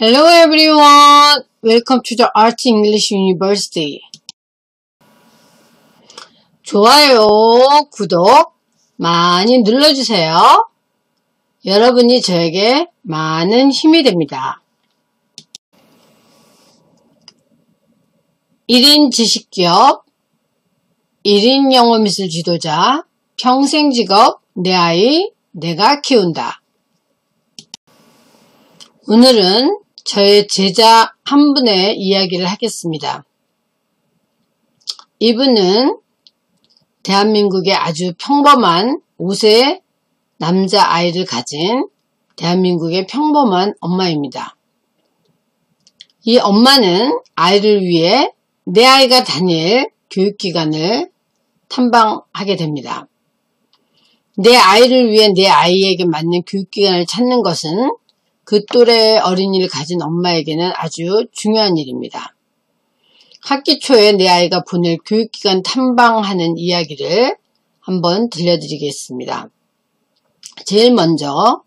Hello everyone! Welcome to the Art English University. 좋아요, 구독 많이 눌러주세요. 여러분이 저에게 많은 힘이 됩니다. 1인 지식기업, 1인 영어미술 지도자, 평생 직업, 내 아이, 내가 키운다. 오늘은 저의 제자 한 분의 이야기를 하겠습니다. 이분은 대한민국의 아주 평범한 5세 남자 아이를 가진 대한민국의 평범한 엄마입니다. 이 엄마는 아이를 위해 내 아이가 다닐 교육기관을 탐방하게 됩니다. 내 아이를 위해 내 아이에게 맞는 교육기관을 찾는 것은 그 또래 어린이를 가진 엄마에게는 아주 중요한 일입니다. 학기 초에 내 아이가 보낼 교육기관 탐방하는 이야기를 한번 들려드리겠습니다. 제일 먼저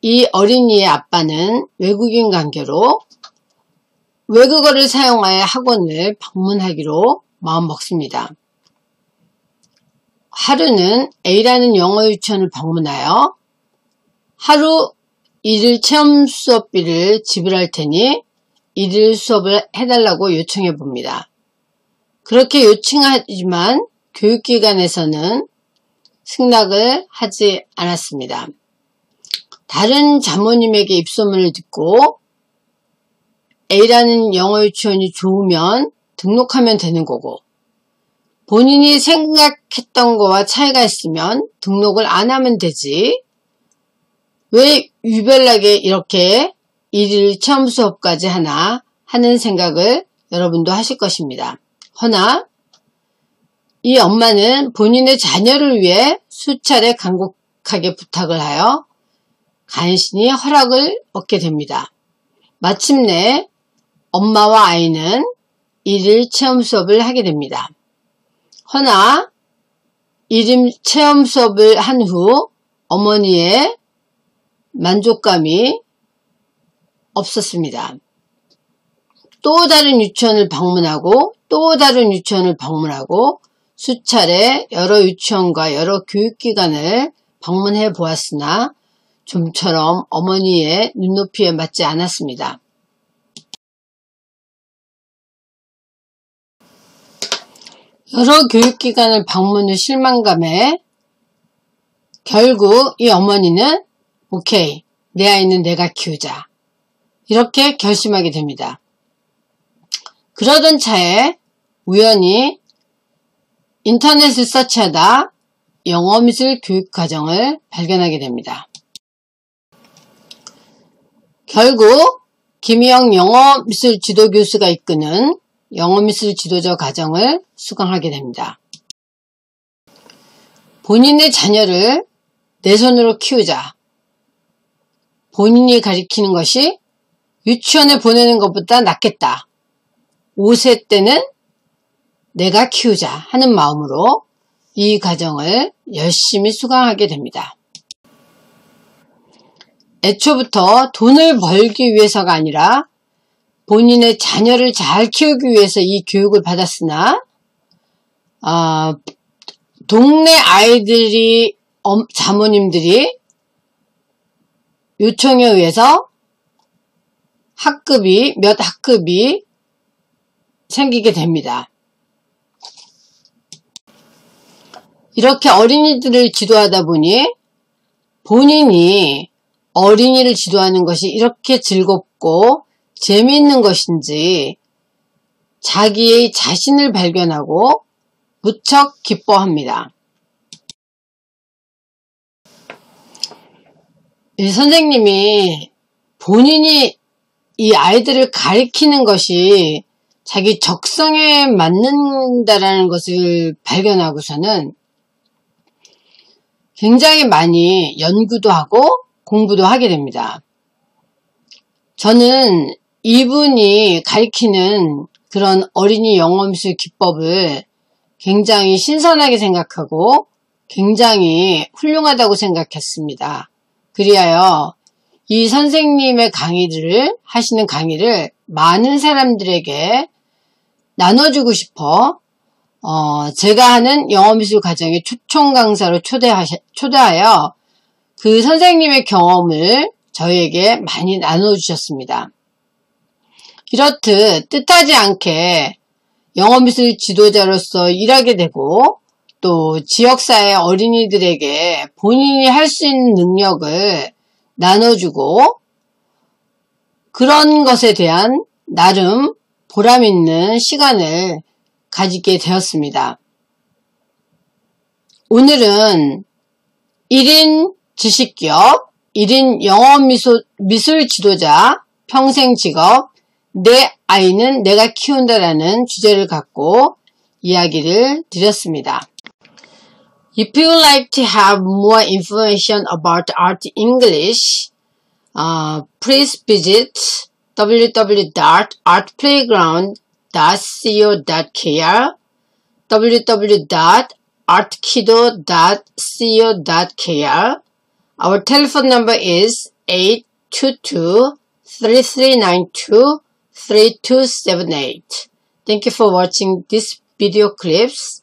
이 어린이의 아빠는 외국인 관계로 외국어를 사용하여 학원을 방문하기로 마음먹습니다. 하루는 A라는 영어 유치원을 방문하여 하루 일일 체험 수업비를 지불할 테니 일일 수업을 해달라고 요청해 봅니다. 그렇게 요청하지만 교육기관에서는 승낙을 하지 않았습니다. 다른 자모님에게 입소문을 듣고 A라는 영어 유치원이 좋으면 등록하면 되는 거고 본인이 생각했던 거와 차이가 있으면 등록을 안 하면 되지 왜 유별나게 이렇게 일일 체험 수업까지 하나 하는 생각을 여러분도 하실 것입니다. 허나 이 엄마는 본인의 자녀를 위해 수차례 간곡하게 부탁을 하여 간신히 허락을 얻게 됩니다. 마침내 엄마와 아이는 일일 체험 수업을 하게 됩니다. 허나 일일 체험 수업을 한 후 어머니의 만족감이 없었습니다. 또 다른 유치원을 방문하고 또 다른 유치원을 방문하고 수차례 여러 유치원과 여러 교육기관을 방문해 보았으나 좀처럼 어머니의 눈높이에 맞지 않았습니다. 여러 교육기관을 방문 후 실망감에 결국 이 어머니는 오케이 내 아이는 내가 키우자 이렇게 결심하게 됩니다. 그러던 차에 우연히 인터넷을 서치하다 영어 미술 교육 과정을 발견하게 됩니다. 결국 김희영 영어 미술 지도 교수가 이끄는 영어 미술 지도자 과정을 수강하게 됩니다. 본인의 자녀를 내 손으로 키우자. 본인이 가리키는 것이 유치원에 보내는 것보다 낫겠다. 5세 때는 내가 키우자 하는 마음으로 이 과정을 열심히 수강하게 됩니다. 애초부터 돈을 벌기 위해서가 아니라 본인의 자녀를 잘 키우기 위해서 이 교육을 받았으나 어, 동네 아이들이 자모님들이 요청에 의해서 학급이 몇 학급이 생기게 됩니다. 이렇게 어린이들을 지도하다 보니 본인이 어린이를 지도하는 것이 이렇게 즐겁고 재미있는 것인지 자기의 자신을 발견하고 무척 기뻐합니다. 이 선생님이 본인이 이 아이들을 가리키는 것이 자기 적성에 맞는다라는 것을 발견하고서는 굉장히 많이 연구도 하고 공부도 하게 됩니다. 저는 이분이 가리키는 그런 어린이 영어미술 기법을 굉장히 신선하게 생각하고 굉장히 훌륭하다고 생각했습니다. 그리하여 이 선생님의 강의를 하시는 강의를 많은 사람들에게 나눠주고 싶어 어, 제가 하는 영어미술 과정의 초청 강사로 초대하 초대하여 그 선생님의 경험을 저희에게 많이 나눠주셨습니다. 이렇듯 뜻하지 않게 영어미술 지도자로서 일하게 되고 또 지역사회 어린이들에게 본인이 할 수 있는 능력을 나눠주고 그런 것에 대한 나름 보람 있는 시간을 가지게 되었습니다. 오늘은 1인 지식기업, 1인 영어 미술, 미술 지도자, 평생 직업, 내 아이는 내가 키운다라는 주제를 갖고 이야기를 드렸습니다. If you like to have more information about Art English, uh, please visit www.artplayground.co.kr www.artkido.co.kr Our telephone number is 822-3392-3278. Thank you for watching this video clips.